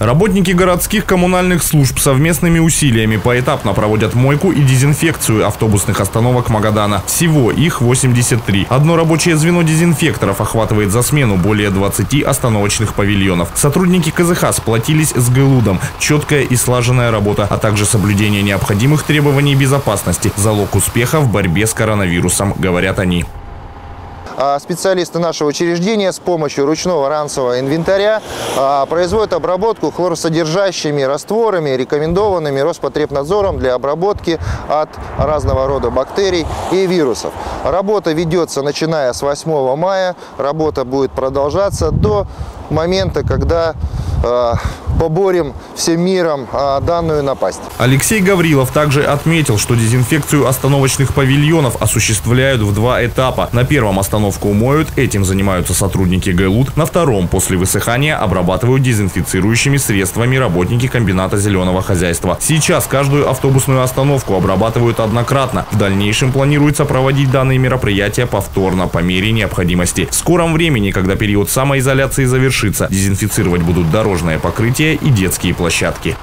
Работники городских коммунальных служб совместными усилиями поэтапно проводят мойку и дезинфекцию автобусных остановок Магадана. Всего их 83. Одно рабочее звено дезинфекторов охватывает за смену более 20 остановочных павильонов. Сотрудники КЗХ сплотились с ГЛУДом. Четкая и слаженная работа, а также соблюдение необходимых требований безопасности – залог успеха в борьбе с коронавирусом, говорят они. А Специалисты нашего учреждения с помощью ручного ранцевого инвентаря а, производят обработку хлоросодержащими растворами, рекомендованными Роспотребнадзором для обработки от разного рода бактерий и вирусов. Работа ведется начиная с 8 мая. Работа будет продолжаться до момента, когда поборем всем миром а, данную напасть. Алексей Гаврилов также отметил, что дезинфекцию остановочных павильонов осуществляют в два этапа. На первом остановку умоют, этим занимаются сотрудники ГЛУД. На втором, после высыхания, обрабатывают дезинфицирующими средствами работники комбината зеленого хозяйства. Сейчас каждую автобусную остановку обрабатывают однократно. В дальнейшем планируется проводить данные мероприятия повторно по мере необходимости. В скором времени, когда период самоизоляции завершится, дезинфицировать будут дорожное покрытие и детские площадки.